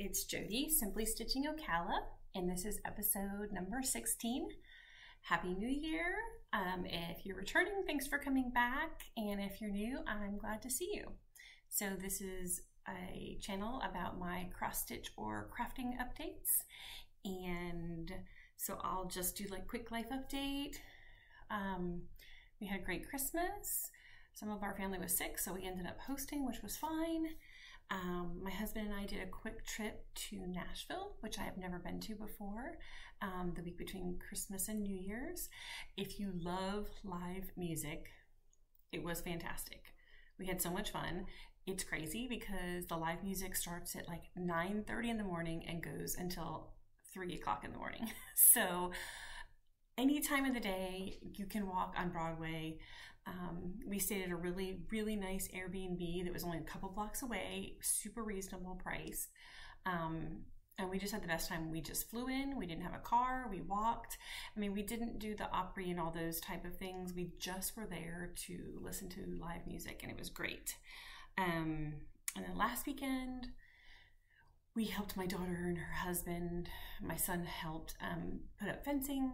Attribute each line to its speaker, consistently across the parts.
Speaker 1: It's Jodie, Simply Stitching Ocala, and this is episode number 16. Happy New Year. Um, if you're returning, thanks for coming back, and if you're new, I'm glad to see you. So this is a channel about my cross stitch or crafting updates, and so I'll just do like quick life update. Um, we had a great Christmas. Some of our family was sick, so we ended up hosting, which was fine. Um, my husband and I did a quick trip to Nashville, which I have never been to before, um, the week between Christmas and New Year's. If you love live music, it was fantastic. We had so much fun. It's crazy because the live music starts at like 9.30 in the morning and goes until 3 o'clock in the morning. So any time of the day, you can walk on Broadway. Um, we stayed at a really, really nice Airbnb that was only a couple blocks away, super reasonable price. Um, and we just had the best time. We just flew in. We didn't have a car. We walked. I mean, we didn't do the Opry and all those type of things. We just were there to listen to live music, and it was great. Um, and then last weekend, we helped my daughter and her husband. My son helped um, put up fencing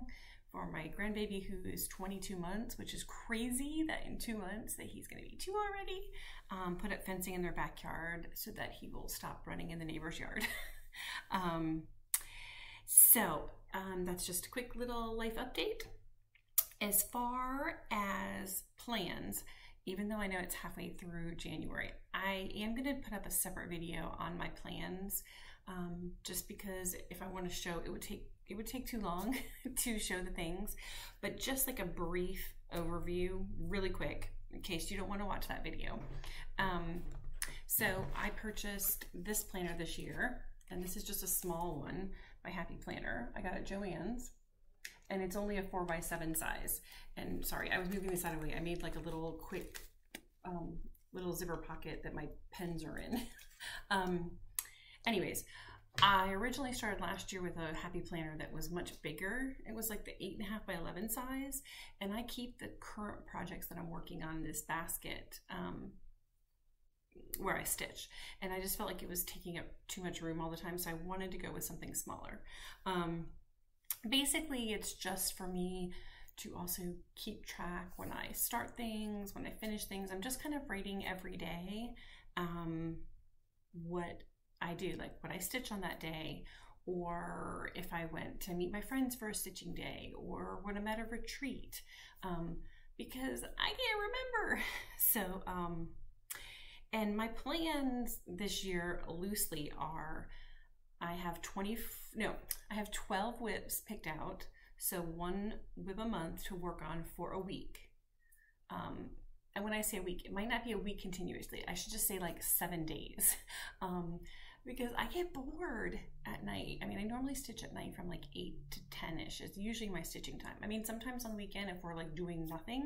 Speaker 1: for my grandbaby who is 22 months, which is crazy that in two months that he's going to be two already. Um, put up fencing in their backyard so that he will stop running in the neighbor's yard. um, so um, that's just a quick little life update. As far as plans, even though I know it's halfway through January, I am going to put up a separate video on my plans um, just because if I want to show, it would take it would take too long to show the things, but just like a brief overview, really quick, in case you don't want to watch that video. Um, so I purchased this planner this year, and this is just a small one by Happy Planner. I got it Joann's, and it's only a four by seven size. And sorry, I was moving this out of the way. I made like a little quick um, little zipper pocket that my pens are in. um, anyways, I originally started last year with a happy planner that was much bigger. It was like the eight and a half by 11 size. And I keep the current projects that I'm working on in this basket um, where I stitch. And I just felt like it was taking up too much room all the time. So I wanted to go with something smaller. Um, basically, it's just for me to also keep track when I start things, when I finish things. I'm just kind of writing every day um, what I do, like what I stitch on that day, or if I went to meet my friends for a stitching day, or when I'm at a retreat, um, because I can't remember. So, um, and my plans this year loosely are I have 20, no, I have 12 WIPs picked out. So one WIP a month to work on for a week. Um, and when I say a week, it might not be a week continuously. I should just say like seven days. Um, because I get bored at night. I mean, I normally stitch at night from like 8 to 10 ish. It's usually my stitching time. I mean, sometimes on weekend, if we're like doing nothing,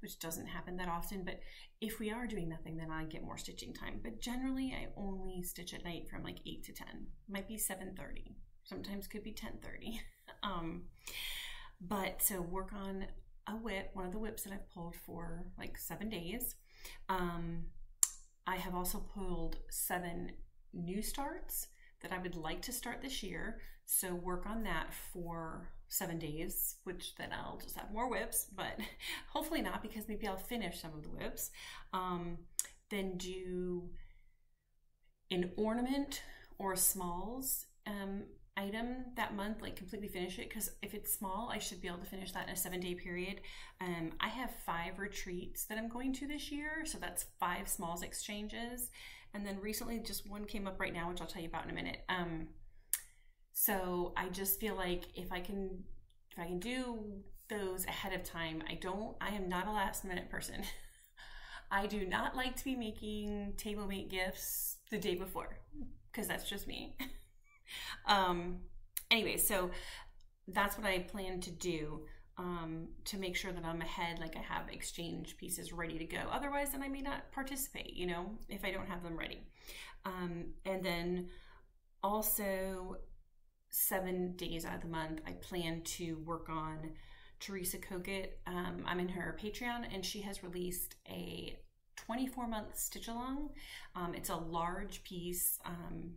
Speaker 1: which doesn't happen that often, but if we are doing nothing, then I get more stitching time. But generally, I only stitch at night from like 8 to 10. Might be 7.30. Sometimes could be 10.30. um, but so work on a WIP, one of the WIPs that I've pulled for like seven days. Um, I have also pulled seven new starts that I would like to start this year. So work on that for seven days, which then I'll just have more WIPs, but hopefully not because maybe I'll finish some of the WIPs. Um, then do an ornament or smalls um, item that month, like completely finish it. Because if it's small, I should be able to finish that in a seven day period. Um, I have five retreats that I'm going to this year. So that's five smalls exchanges. And then recently, just one came up right now, which I'll tell you about in a minute. Um, so I just feel like if I can, if I can do those ahead of time, I don't. I am not a last minute person. I do not like to be making table mate gifts the day before because that's just me. um, anyway, so that's what I plan to do um, to make sure that I'm ahead, like I have exchange pieces ready to go. Otherwise, then I may not participate, you know, if I don't have them ready. Um, and then also, seven days out of the month, I plan to work on Teresa Kogut. Um, I'm in her Patreon, and she has released a 24 month stitch along. Um, it's a large piece. Um,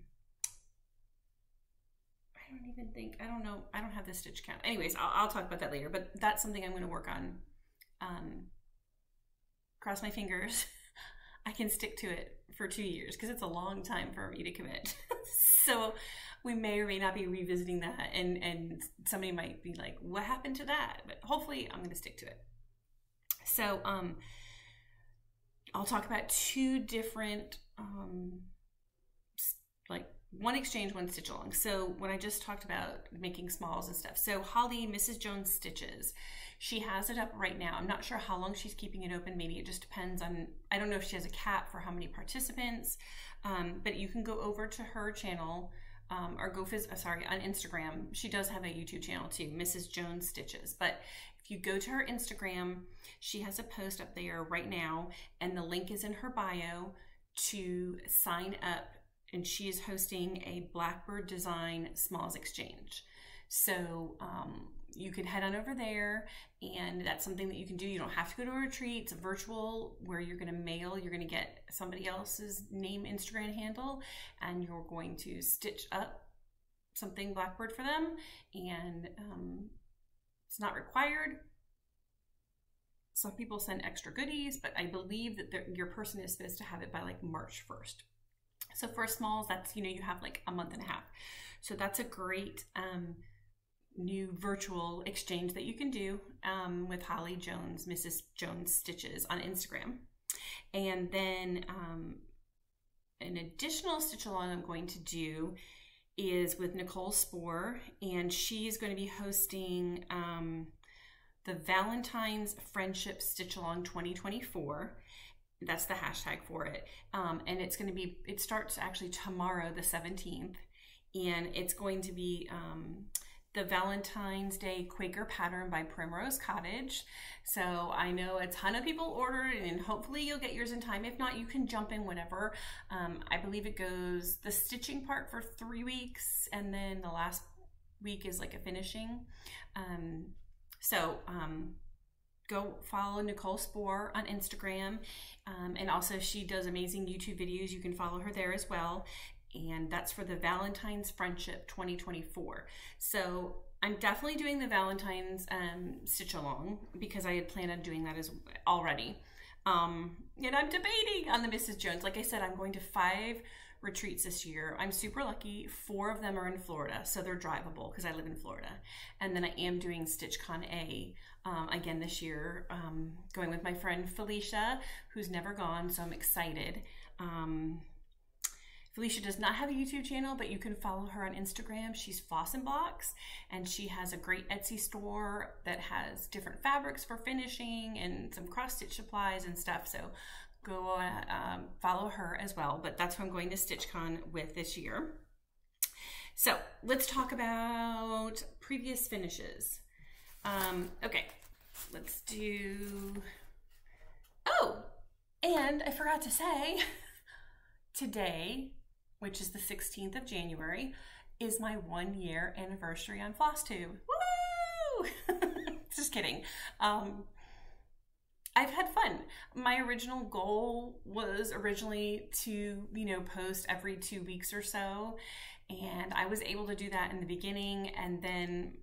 Speaker 1: I don't even think, I don't know, I don't have the stitch count. Anyways, I'll, I'll talk about that later, but that's something I'm going to work on. Um, cross my fingers. I can stick to it for two years because it's a long time for me to commit. so we may or may not be revisiting that and, and somebody might be like, what happened to that? But hopefully I'm going to stick to it. So, um, I'll talk about two different, um, one exchange, one stitch along. So when I just talked about making smalls and stuff. So Holly, Mrs. Jones Stitches, she has it up right now. I'm not sure how long she's keeping it open. Maybe it just depends on, I don't know if she has a cap for how many participants, um, but you can go over to her channel um, or go, uh, sorry, on Instagram. She does have a YouTube channel too, Mrs. Jones Stitches. But if you go to her Instagram, she has a post up there right now, and the link is in her bio to sign up. And she is hosting a Blackbird Design Smalls Exchange. So um, you can head on over there, and that's something that you can do. You don't have to go to a retreat. It's a virtual where you're going to mail, you're going to get somebody else's name, Instagram handle, and you're going to stitch up something Blackbird for them. And um, it's not required. Some people send extra goodies, but I believe that your person is supposed to have it by like March 1st. So for smalls, that's, you know, you have like a month and a half. So that's a great um, new virtual exchange that you can do um, with Holly Jones, Mrs. Jones Stitches on Instagram. And then um, an additional stitch along I'm going to do is with Nichol Spohr, and she's going to be hosting um, the Valentine's Friendship Stitch Along 2024. That's the hashtag for it. Um, and it's going to be, it starts actually tomorrow, the 17th, and it's going to be um, the Valentine's Day Quaker pattern by Primrose Cottage. So I know a ton of people ordered and hopefully you'll get yours in time. If not, you can jump in whenever. Um, I believe it goes the stitching part for three weeks and then the last week is like a finishing. Um, so um, go follow Nichol Spohr on Instagram. Um, and also she does amazing YouTube videos. You can follow her there as well and that's for the Valentine's Friendship 2024. So I'm definitely doing the Valentine's um, stitch along because I had planned on doing that as already. Um, and I'm debating on the Mrs. Jones. Like I said, I'm going to five retreats this year. I'm super lucky. Four of them are in Florida, so they're drivable because I live in Florida. And then I am doing StitchCon A um, again this year, um, going with my friend Felicia, who's never gone, so I'm excited. Um, Felicia does not have a YouTube channel, but you can follow her on Instagram. She's Blocks, and she has a great Etsy store that has different fabrics for finishing and some cross stitch supplies and stuff. So go um, follow her as well. But that's who I'm going to StitchCon with this year. So let's talk about previous finishes. Um, okay, let's do. Oh, and I forgot to say today which is the 16th of January, is my one year anniversary on FlossTube. Woo! Just kidding. Um, I've had fun. My original goal was originally to, you know, post every two weeks or so. And I was able to do that in the beginning. And then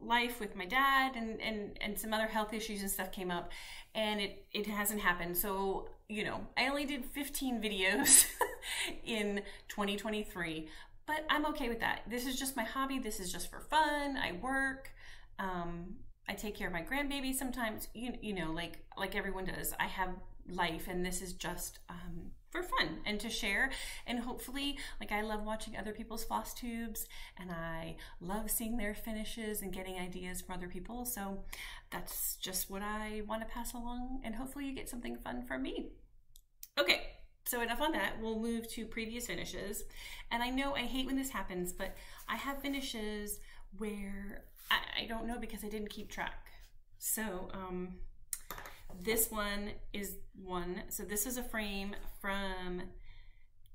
Speaker 1: life with my dad and, and, and some other health issues and stuff came up and it, it hasn't happened. So, you know, I only did 15 videos in 2023, but I'm okay with that. This is just my hobby. This is just for fun. I work. Um, I take care of my grandbaby sometimes, you, you know, like, like everyone does. I have life and this is just, um, for fun and to share and hopefully like I love watching other people's floss tubes and I love seeing their finishes and getting ideas from other people so that's just what I want to pass along and hopefully you get something fun from me. Okay so enough on that we'll move to previous finishes and I know I hate when this happens but I have finishes where I, I don't know because I didn't keep track so um this one is one. So this is a frame from,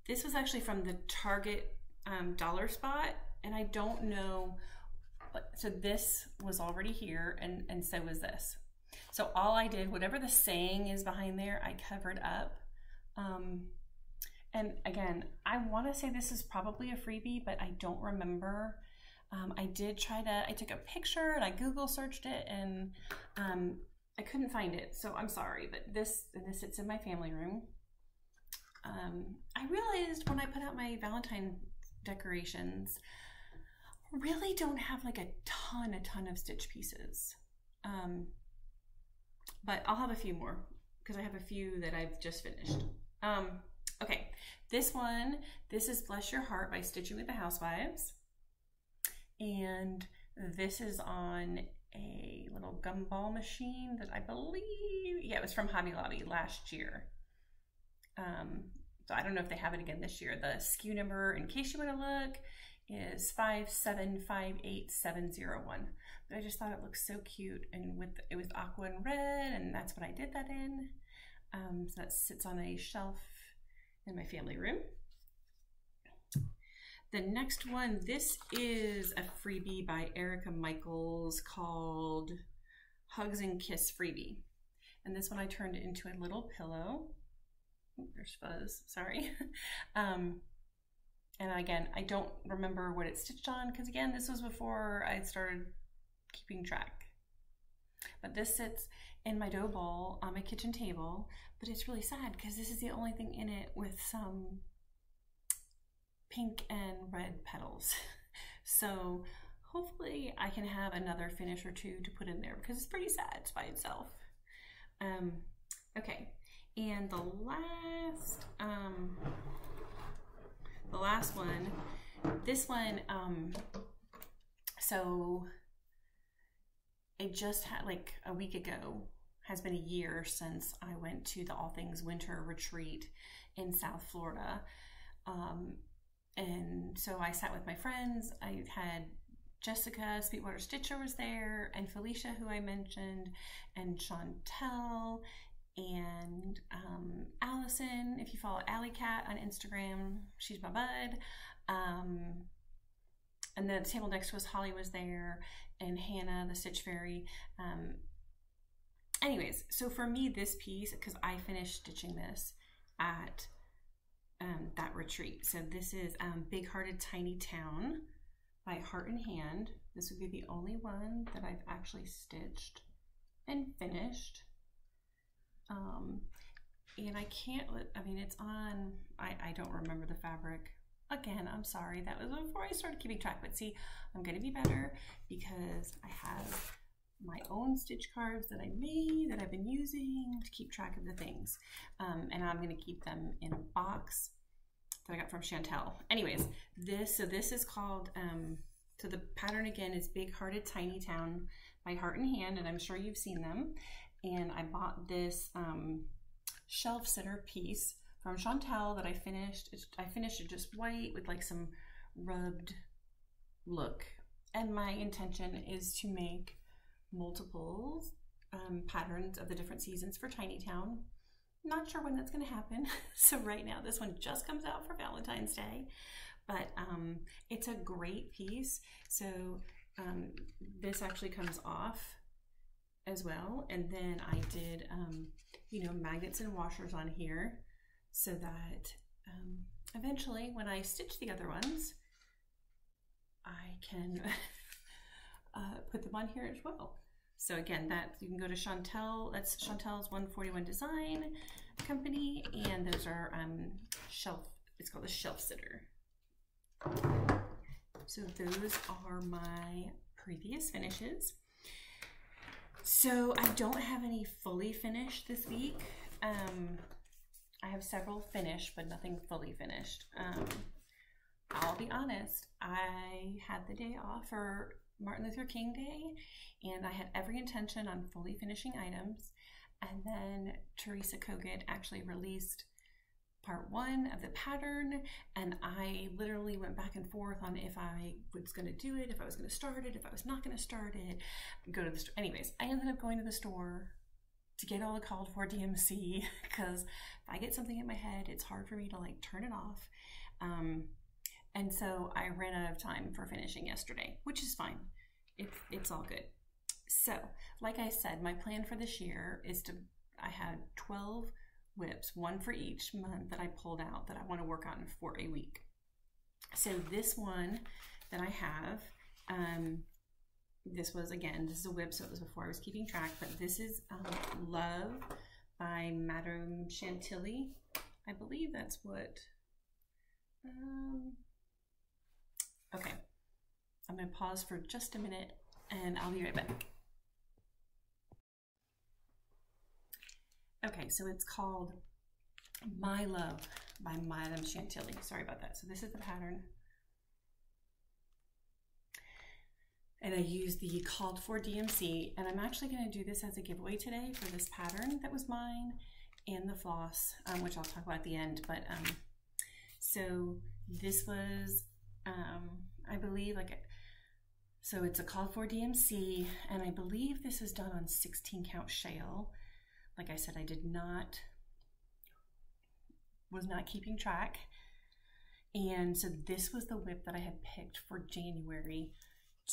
Speaker 1: this was actually from the Target um, dollar spot. And I don't know, so this was already here and, and so was this. So all I did, whatever the saying is behind there, I covered up. Um, and again, I want to say this is probably a freebie, but I don't remember. Um, I did try to, I took a picture and I Google searched it and um, I couldn't find it. So I'm sorry, but this, this sits in my family room. Um, I realized when I put out my Valentine decorations, really don't have like a ton, a ton of stitch pieces. Um, but I'll have a few more because I have a few that I've just finished. Um, okay, this one, this is Bless Your Heart by Stitching with the Housewives. And this is on a little gumball machine that I believe, yeah, it was from Hobby Lobby last year. Um, so I don't know if they have it again this year. The SKU number, in case you want to look, is 5758701. But I just thought it looked so cute and with it was aqua and red and that's what I did that in. Um, so that sits on a shelf in my family room. The next one, this is a freebie by Erica Michaels called Hugs and Kiss Freebie. And this one I turned into a little pillow. There's fuzz, sorry. um, and again, I don't remember what it's stitched on because again, this was before I started keeping track. But this sits in my dough bowl on my kitchen table, but it's really sad because this is the only thing in it with some pink and red petals. so hopefully I can have another finish or two to put in there because it's pretty sad it's by itself. Um, okay, and the last, um, the last one, this one, um, so I just had like a week ago has been a year since I went to the All Things Winter Retreat in South Florida. Um, and so I sat with my friends. I had Jessica Sweetwater Stitcher was there, and Felicia, who I mentioned, and Chantelle, and um, Allison. If you follow Alley Cat on Instagram, she's my bud. Um, and the table next to us, Holly was there, and Hannah, the Stitch Fairy. Um, anyways, so for me, this piece, because I finished stitching this at um, that retreat. So this is um, Big Hearted Tiny Town by Heart and Hand. This would be the only one that I've actually stitched and finished. Um, and I can't, I mean, it's on, I, I don't remember the fabric. Again, I'm sorry, that was before I started keeping track, but see, I'm gonna be better because I have my own stitch cards that I made that I've been using to keep track of the things. Um, and I'm gonna keep them in a box that I got from Chantelle. Anyways, this, so this is called, um, so the pattern again is Big Hearted Tiny Town by Heart and Hand, and I'm sure you've seen them. And I bought this um, shelf sitter piece from Chantel that I finished. I finished it just white with like some rubbed look. And my intention is to make multiple um, patterns of the different seasons for Tiny Town. Not sure when that's going to happen. so right now, this one just comes out for Valentine's Day, but um, it's a great piece. So um, this actually comes off as well. And then I did, um, you know, magnets and washers on here so that um, eventually when I stitch the other ones, I can uh, put them on here as well. So again, that you can go to Chantelle, that's Chantelle's 141 Design Company, and those are um, shelf, it's called a shelf sitter. So those are my previous finishes. So I don't have any fully finished this week. Um, I have several finished, but nothing fully finished. Um, I'll be honest, I had the day off for Martin Luther King Day, and I had every intention on fully finishing items. And then Teresa Kogut actually released part one of the pattern, and I literally went back and forth on if I was going to do it, if I was going to start it, if I was not going to start it, go to the store. Anyways, I ended up going to the store to get all the called for DMC because if I get something in my head, it's hard for me to like turn it off. Um, and so I ran out of time for finishing yesterday, which is fine. It's, it's all good. So, like I said, my plan for this year is to, I had 12 WIPs, one for each month that I pulled out that I want to work on for a week. So this one that I have, um, this was again, this is a WIP, so it was before I was keeping track, but this is um, Love by Madame Chantilly. I believe that's what, um, okay. I'm gonna pause for just a minute and I'll be right back. Okay, so it's called My Love by Madame Chantilly. Sorry about that. So this is the pattern. And I use the called for DMC and I'm actually gonna do this as a giveaway today for this pattern that was mine and the floss, um, which I'll talk about at the end. But um, so this was, um, I believe like, so it's a call for DMC and I believe this is done on 16 count shale. Like I said, I did not, was not keeping track. And so this was the WIP that I had picked for January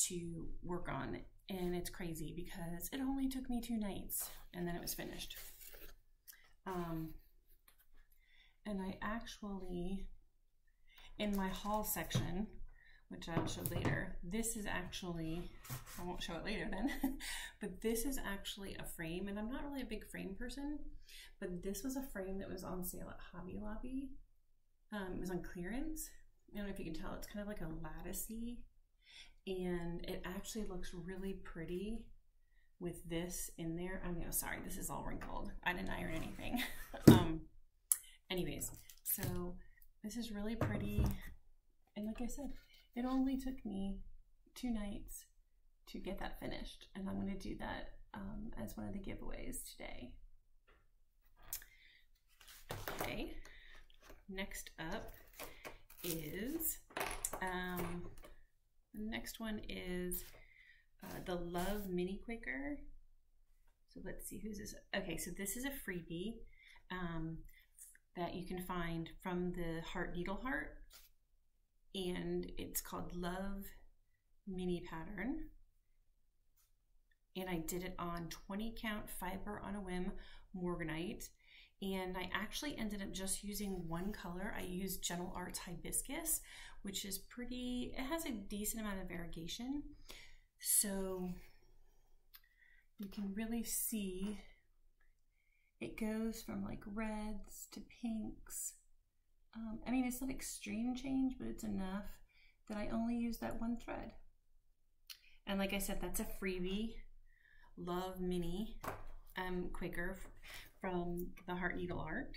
Speaker 1: to work on. And it's crazy because it only took me two nights and then it was finished. Um, and I actually, in my haul section, which I'll show later. This is actually, I won't show it later then, but this is actually a frame, and I'm not really a big frame person, but this was a frame that was on sale at Hobby Lobby. Um, it was on clearance. I don't know if you can tell, it's kind of like a latticey, and it actually looks really pretty with this in there. I'm oh, sorry, this is all wrinkled. I didn't iron anything. um, anyways, so this is really pretty. And like I said, it only took me two nights to get that finished, and I'm going to do that um, as one of the giveaways today. Okay, next up is, um, the next one is uh, the Love Mini Quaker. So let's see who's this. Okay, so this is a freebie um, that you can find from the Heart Needleart and it's called Love Mini Pattern. And I did it on 20 count fiber on a whim Morganite. And I actually ended up just using one color. I used Gentle Arts Hibiscus, which is pretty, it has a decent amount of variegation. So you can really see it goes from like reds to pinks um, I mean, it's not extreme change, but it's enough that I only use that one thread. And like I said, that's a freebie Love Mini um, Quaker from the Heart Needleart.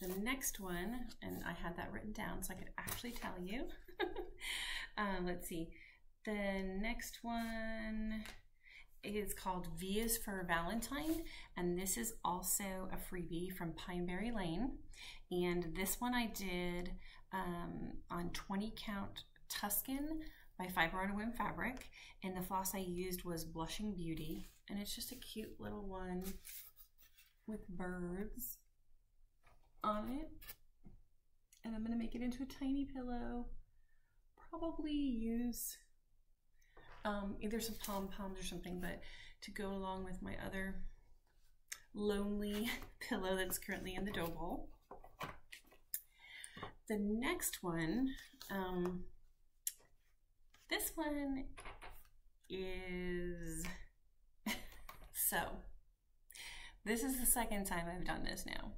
Speaker 1: The next one, and I had that written down so I could actually tell you. uh, let's see. The next one is called V is for Valentine, and this is also a freebie from Pineberry Lane. And this one I did um, on 20 count Tuscan by Fiber on a Whim Fabric, and the floss I used was Blushing Beauty, and it's just a cute little one with birds on it. And I'm gonna make it into a tiny pillow. Probably use um, either some pom-poms or something, but to go along with my other lonely pillow that's currently in the dough bowl. The next one, um, this one is, so this is the second time I've done this now.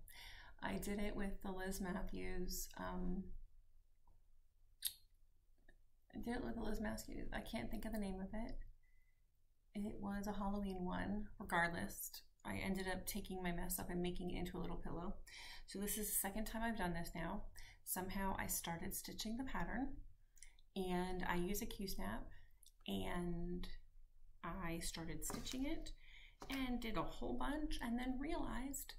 Speaker 1: I did it with the Liz Matthews um, did it with Liz Matthews. I can't think of the name of it. It was a Halloween one. Regardless, I ended up taking my mess up and making it into a little pillow. So this is the second time I've done this now. Somehow I started stitching the pattern and I use a Q-snap and I started stitching it and did a whole bunch and then realized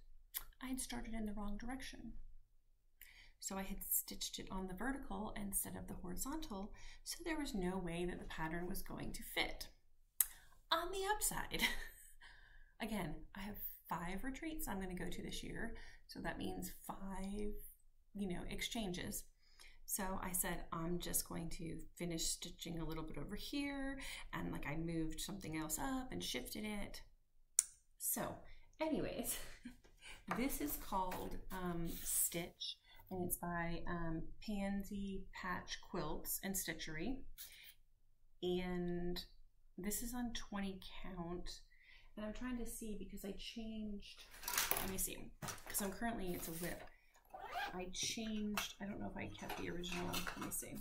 Speaker 1: I'd started in the wrong direction. So I had stitched it on the vertical instead of the horizontal, so there was no way that the pattern was going to fit. On the upside, again, I have five retreats I'm going to go to this year, so that means five, you know, exchanges. So I said, I'm just going to finish stitching a little bit over here. And like I moved something else up and shifted it. So anyways, this is called um, Stitch and it's by um, Pansy Patch Quilts and Stitchery. And this is on 20 count. And I'm trying to see because I changed, let me see, because I'm currently, it's a WIP. I changed, I don't know if I kept the original, let me see.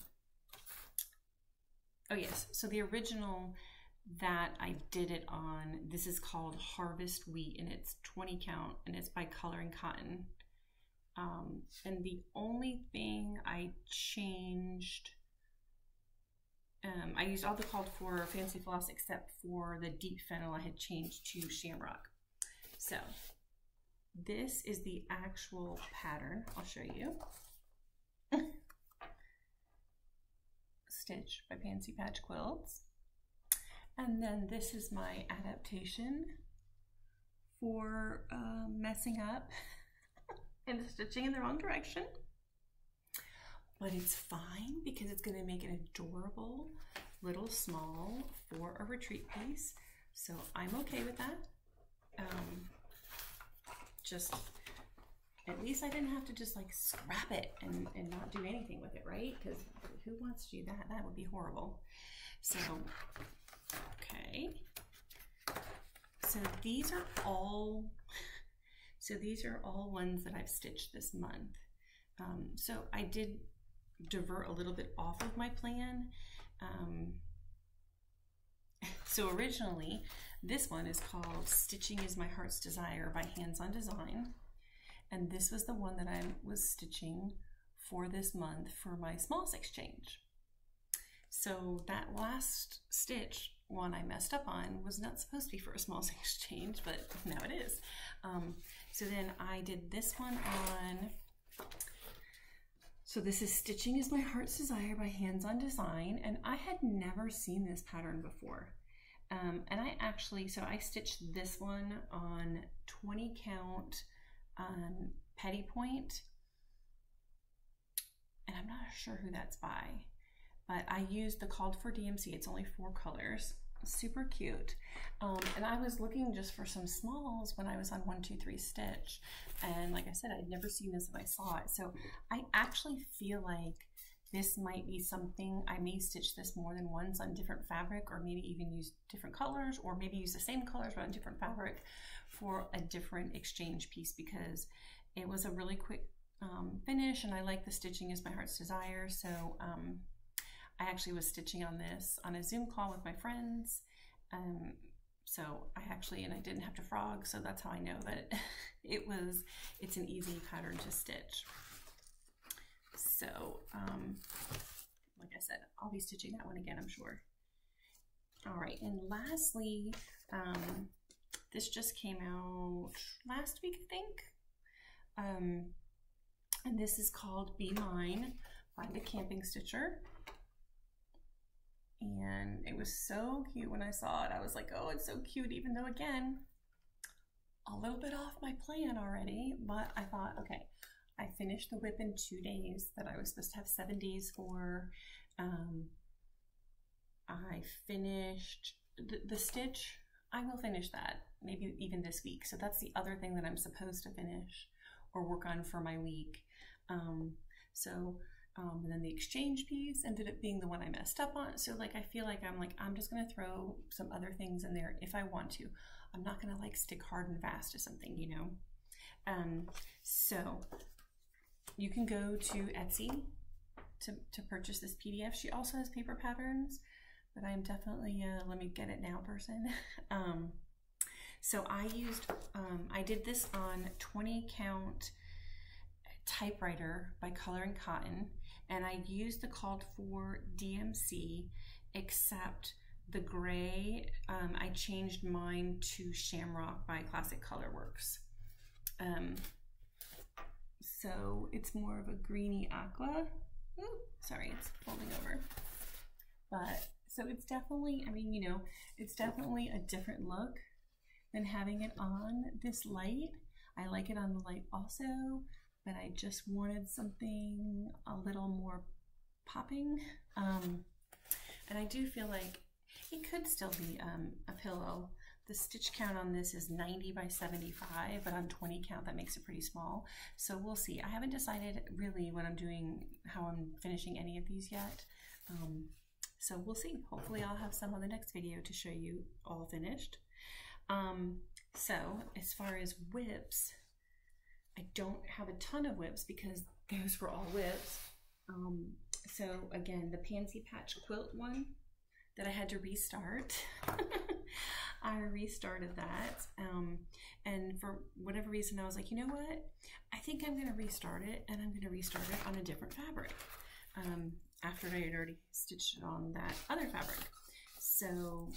Speaker 1: Oh yes, so the original that I did it on, this is called Harvest Wheat and it's 20 count and it's by Coloring Cotton. Um, and the only thing I changed, um, I used all the called for fancy floss except for the deep fennel I had changed to shamrock. So this is the actual pattern. I'll show you. Stitch by Pansy Patch Quilts. And then this is my adaptation for uh, messing up and stitching in the wrong direction. But it's fine because it's going to make an adorable little small for a retreat piece. So I'm okay with that. Um, just, at least I didn't have to just like scrap it and, and not do anything with it, right? Because who wants to do that? That would be horrible. So, okay. So these are all so these are all ones that I've stitched this month. Um, so I did divert a little bit off of my plan. Um, so originally, this one is called Stitching is My Heart's Desire by Hands on Design. And this was the one that I was stitching for this month for my smalls exchange. So that last stitch one I messed up on was not supposed to be for a small smalls exchange, but now it is. Um, so then I did this one on, so this is Stitching is My Heart's Desire by Hands on Design, and I had never seen this pattern before. Um, and I actually, so I stitched this one on 20 count um, Petty Point, and I'm not sure who that's by, but I used the called for DMC. It's only four colors super cute. Um, and I was looking just for some smalls when I was on 123 Stitch. And like I said, I'd never seen this if I saw it. So I actually feel like this might be something, I may stitch this more than once on different fabric or maybe even use different colors or maybe use the same colors but on different fabric for a different exchange piece because it was a really quick um, finish and I like the stitching is my heart's desire. So um, I actually was stitching on this on a Zoom call with my friends. Um, so I actually, and I didn't have to frog, so that's how I know that it was, it's an easy pattern to stitch. So, um, like I said, I'll be stitching that one again, I'm sure. All right, and lastly, um, this just came out last week, I think. Um, and this is called Be Mine by the Camping Stitcher and it was so cute when I saw it. I was like, oh, it's so cute, even though, again, a little bit off my plan already, but I thought, okay, I finished the WIP in two days that I was supposed to have seven days for. Um, I finished the, the stitch. I will finish that maybe even this week. So that's the other thing that I'm supposed to finish or work on for my week. Um, so um, and then the exchange piece ended up being the one I messed up on. So like I feel like I'm like I'm just gonna throw some other things in there if I want to. I'm not gonna like stick hard and fast to something, you know. Um, so you can go to Etsy to to purchase this PDF. She also has paper patterns, but I'm definitely a let me get it now person. um, so I used um, I did this on 20 count typewriter by Coloring Cotton and I used the called for DMC except the gray um, I changed mine to Shamrock by Classic Colorworks um, so it's more of a greeny aqua. Ooh, sorry it's folding over. But so it's definitely I mean you know it's definitely a different look than having it on this light. I like it on the light also but I just wanted something a little more popping. Um, and I do feel like it could still be um, a pillow. The stitch count on this is 90 by 75, but on 20 count, that makes it pretty small. So we'll see. I haven't decided really what I'm doing, how I'm finishing any of these yet. Um, so we'll see. Hopefully I'll have some on the next video to show you all finished. Um, so as far as WIPs, I don't have a ton of WIPs because those were all WIPs. Um, so again, the Pansy Patch quilt one that I had to restart. I restarted that. Um, and for whatever reason, I was like, you know what? I think I'm going to restart it and I'm going to restart it on a different fabric um, after I had already stitched it on that other fabric. So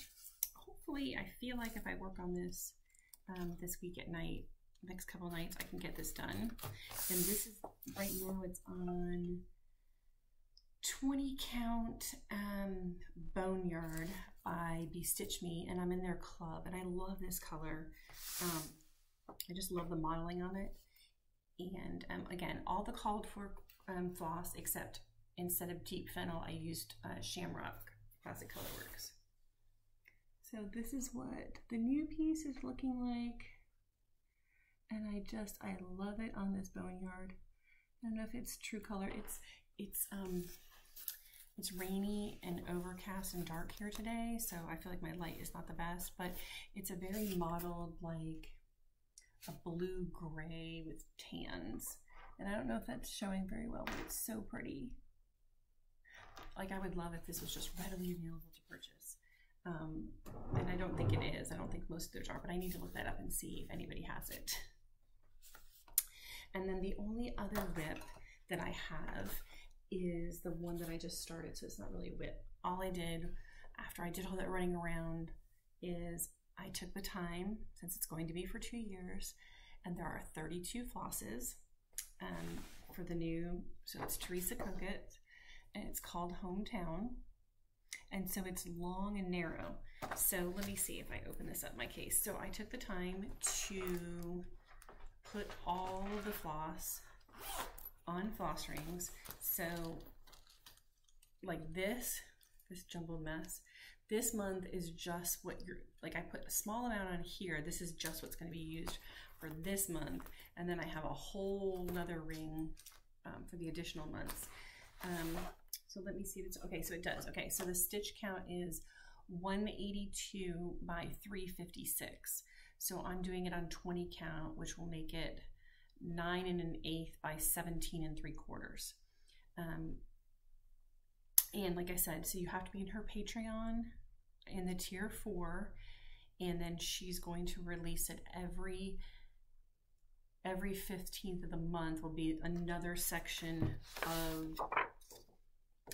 Speaker 1: hopefully I feel like if I work on this um, this week at night, next couple nights, I can get this done. And this is, right now it's on 20 count um, Boneyard by Bestitch Me, and I'm in their club, and I love this color. Um, I just love the modeling on it. And um, again, all the called for um, floss, except instead of deep fennel, I used uh, Shamrock Classic Colorworks. So this is what the new piece is looking like. And I just, I love it on this Boneyard. I don't know if it's true color. It's, it's, um, it's rainy and overcast and dark here today, so I feel like my light is not the best, but it's a very mottled, like a blue gray with tans. And I don't know if that's showing very well, but it's so pretty. Like I would love if this was just readily available to purchase. Um, and I don't think it is. I don't think most of those are, but I need to look that up and see if anybody has it. And then the only other WIP that I have is the one that I just started, so it's not really a WIP. All I did after I did all that running around is I took the time, since it's going to be for two years, and there are 32 flosses um, for the new, so it's Teresa Kogut, and it's called Hometown. And so it's long and narrow. So let me see if I open this up my case. So I took the time to put all the floss on floss rings. So like this, this jumbled mess, this month is just what you're, like I put a small amount on here. This is just what's gonna be used for this month. And then I have a whole nother ring um, for the additional months. Um, so let me see. This. Okay, so it does. Okay, so the stitch count is 182 by 356. So I'm doing it on 20 count, which will make it nine and an eighth by 17 and three quarters. Um, and like I said, so you have to be in her Patreon in the tier four, and then she's going to release it every every 15th of the month will be another section of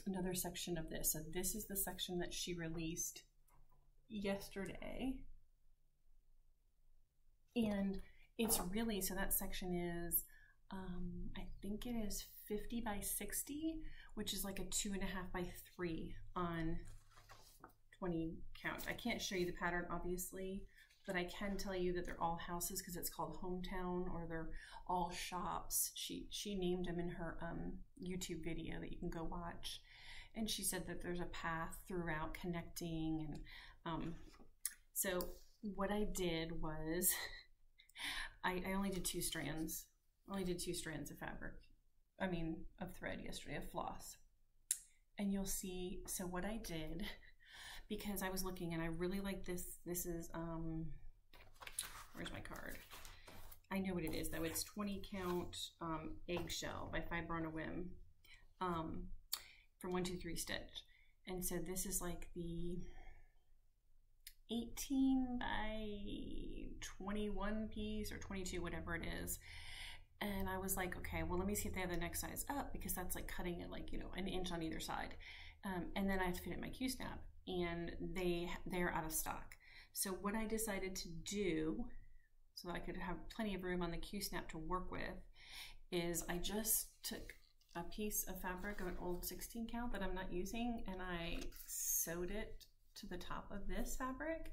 Speaker 1: another section of this. So this is the section that she released yesterday. And it's really, so that section is, um, I think it is 50 by 60, which is like a two and a half by three on 20 count. I can't show you the pattern, obviously, but I can tell you that they're all houses because it's called hometown or they're all shops. She she named them in her um, YouTube video that you can go watch, and she said that there's a path throughout connecting and um, so what I did was I, I only did two strands. Only did two strands of fabric. I mean, of thread yesterday, of floss. And you'll see, so what I did, because I was looking and I really like this, this is, um, where's my card? I know what it is though. It's 20 count um, eggshell by Fiber on a Whim um, from 123 Stitch. And so this is like the 18 by 21 piece or 22, whatever it is. And I was like, okay, well, let me see if they have the next size up because that's like cutting it like, you know, an inch on either side. Um, and then I have to fit it in my Q-snap and they, they're out of stock. So what I decided to do so that I could have plenty of room on the Q-snap to work with is I just took a piece of fabric of an old 16 count that I'm not using and I sewed it to the top of this fabric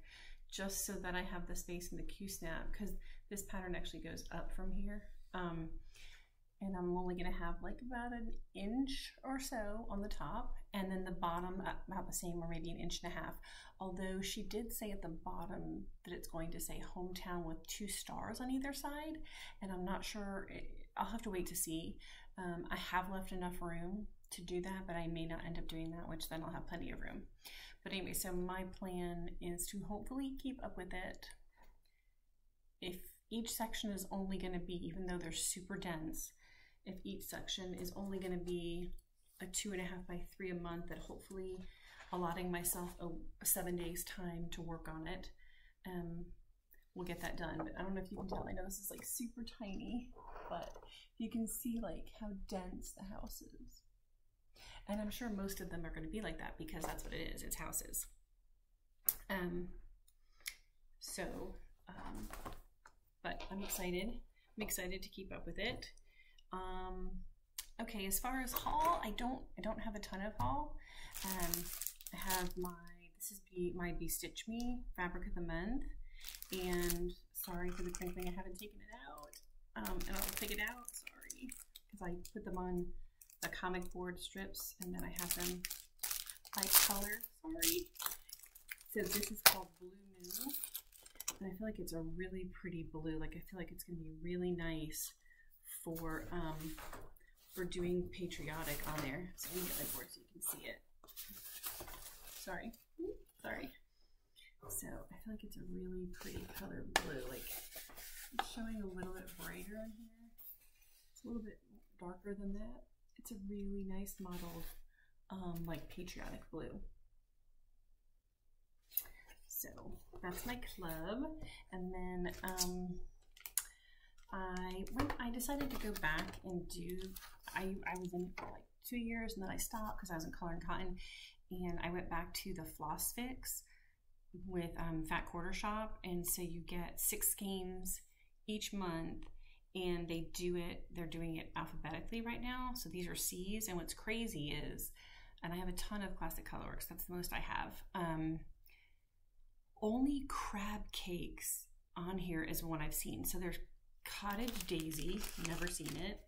Speaker 1: just so that I have the space in the Q-snap because this pattern actually goes up from here. Um, and I'm only gonna have like about an inch or so on the top and then the bottom about the same or maybe an inch and a half. Although she did say at the bottom that it's going to say hometown with two stars on either side and I'm not sure, I'll have to wait to see. Um, I have left enough room to do that, but I may not end up doing that, which then I'll have plenty of room. But anyway, so my plan is to hopefully keep up with it. If each section is only going to be, even though they're super dense, if each section is only going to be a two and a half by three a month, that hopefully allotting myself a, seven days time to work on it, um, we'll get that done. But I don't know if you can tell, I know this is like super tiny, but you can see like how dense the house is. And I'm sure most of them are going to be like that because that's what it is, it's houses. Um, so, um, but I'm excited. I'm excited to keep up with it. Um, okay, as far as haul, I don't I don't have a ton of haul. Um, I have my this is be my Be Stitch Me fabric of the month, and sorry for the crinkling, I haven't taken it out. Um, and I'll take it out. Sorry, because I put them on the comic board strips, and then I have them by color. Sorry. So this is called Blue Moon. And I feel like it's a really pretty blue. Like I feel like it's going to be really nice for um, for doing patriotic on there. So me get my board so you can see it. Sorry. Sorry. So I feel like it's a really pretty color blue. Like it's showing a little bit brighter on here. It's a little bit darker than that. It's a really nice modeled um, like patriotic blue. So that's my club. And then um, I went, I decided to go back and do, I, I was in for like two years and then I stopped because I was in color and cotton. And I went back to the Floss Fix with um, Fat Quarter Shop. And so you get six skeins each month and they do it, they're doing it alphabetically right now. So these are C's. And what's crazy is, and I have a ton of classic colorworks, that's the most I have. Um, only crab cakes on here is one I've seen. So there's cottage daisy, never seen it.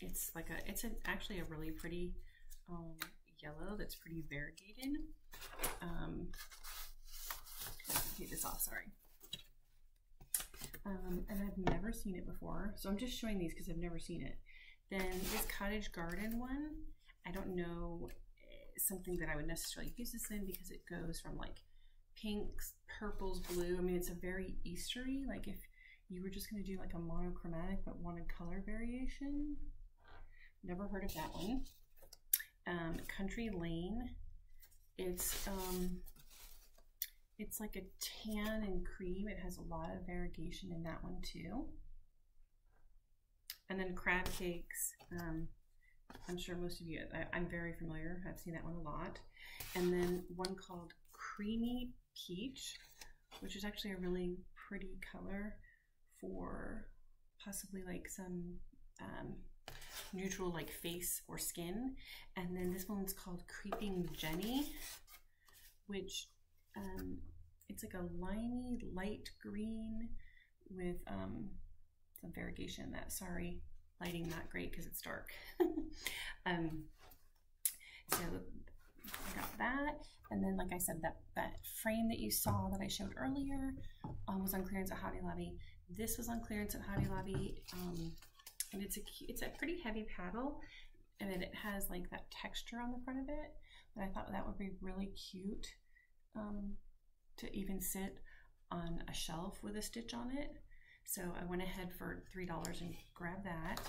Speaker 1: It's like a, it's a, actually a really pretty um, yellow that's pretty variegated. Um, take this off, sorry. Um, and I've never seen it before, so I'm just showing these because I've never seen it. Then this cottage garden one, I don't know eh, something that I would necessarily use this in because it goes from like pinks, purples, blue. I mean, it's a very Eastery. Like if you were just going to do like a monochromatic but wanted color variation. Never heard of that one. Um, Country Lane. It's um, it's like a tan and cream. It has a lot of variegation in that one too. And then crab cakes. Um, I'm sure most of you, I, am very familiar. I've seen that one a lot. And then one called Creamy Peach, which is actually a really pretty color for possibly like some um, neutral like face or skin. And then this one's called Creeping Jenny, which um, it's like a limey light green with um, some variegation that, sorry, lighting not great because it's dark. um, so I got that. And then, like I said, that, that frame that you saw that I showed earlier um, was on clearance at Hobby Lobby. This was on clearance at Hobby Lobby. Um, and it's a, it's a pretty heavy paddle. And then it has like that texture on the front of it. But I thought that would be really cute um, to even sit on a shelf with a stitch on it. So I went ahead for $3 and grabbed that.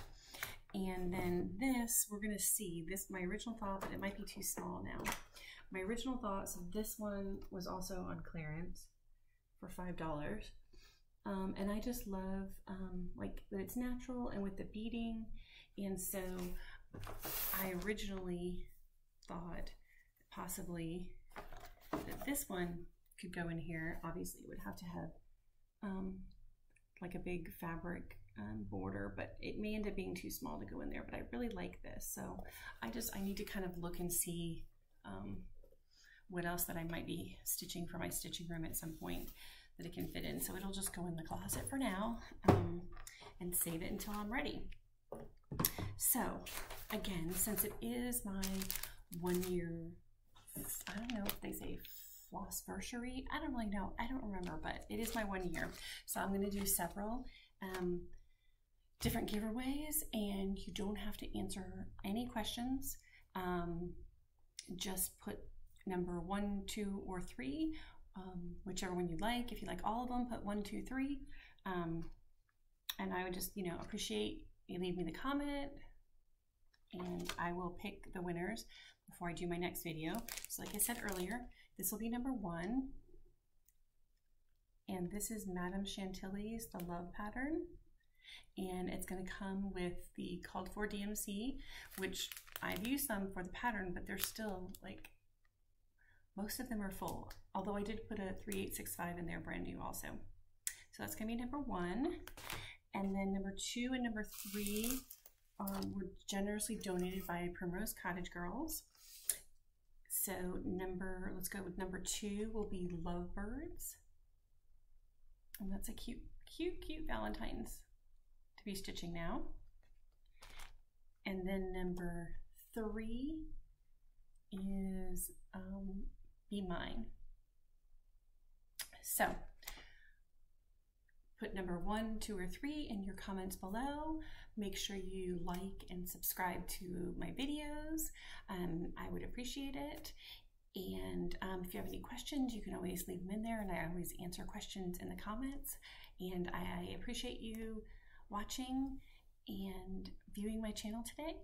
Speaker 1: And then this, we're gonna see, this, my original thought that it might be too small now. My original thought, so this one was also on clearance for $5. Um, and I just love um, like that it's natural and with the beading. And so I originally thought possibly that this one could go in here. Obviously, it would have to have um, like a big fabric um, border, but it may end up being too small to go in there, but I really like this. So I just, I need to kind of look and see um, what else that I might be stitching for my stitching room at some point that it can fit in. So it'll just go in the closet for now um, and save it until I'm ready. So, again, since it is my one year, I don't know if they say floss versary. I don't really know. I don't remember, but it is my one year. So I'm going to do several um, different giveaways, and you don't have to answer any questions. Um, just put number one, two, or three, um, whichever one you like. If you like all of them, put one, two, three. Um, and I would just, you know, appreciate you leave me the comment and I will pick the winners before I do my next video. So like I said earlier, this will be number one. And this is Madame Chantilly's The Love Pattern. And it's going to come with the called for DMC, which I've used some for the pattern, but they're still like, most of them are full. Although I did put a 3865 in there brand new also. So that's going to be number one. And then number two and number three um, were generously donated by Primrose Cottage Girls. So number, let's go with number two will be Lovebirds. And that's a cute, cute, cute Valentine's to be stitching now. And then number three is um, Be Mine. So put number one, two, or three in your comments below. Make sure you like and subscribe to my videos. Um, I would appreciate it. And um, if you have any questions, you can always leave them in there, and I always answer questions in the comments. And I appreciate you watching and viewing my channel today.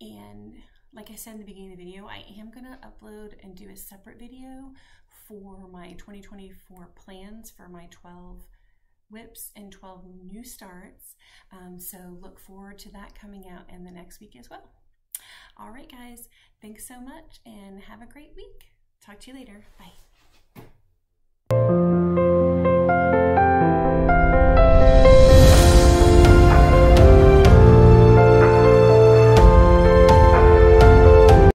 Speaker 1: And like I said in the beginning of the video, I am going to upload and do a separate video for my 2024 plans for my 12 WIPs and 12 new starts. Um, so look forward to that coming out in the next week as well. All right, guys, thanks so much and have a great week. Talk to you later. Bye.